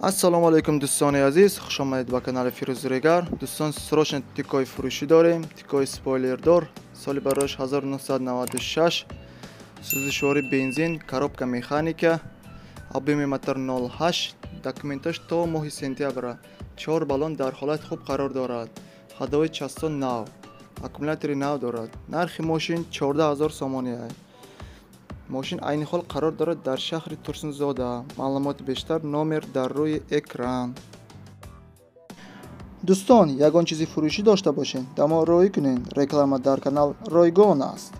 ассалому алайкум дӯстони азиз. Хушомадед ба канали фирӯзрегар дӯстон срочно тикои фурӯшӣ дорем. Тикои спойлердор. Соли барош 1996 сӯзишвори бензин коробка механика объеми мотор 08 документаш то моҳи сентябра. Чор баллон дар ҳолати хуб қарор дорад. Ҳадои частон нав. Аккумулятори нав дорад. Нархи мошин 14 0 сомония мошин айни ҳол қарор дорад дар шаҳри турсунзода. Маълумоти бештар номер дар рӯи экран. Дӯстон ягон чизи фурӯшӣ дошта бошед? Да мо роӣ кунед. Реклама дар канал ройгон аст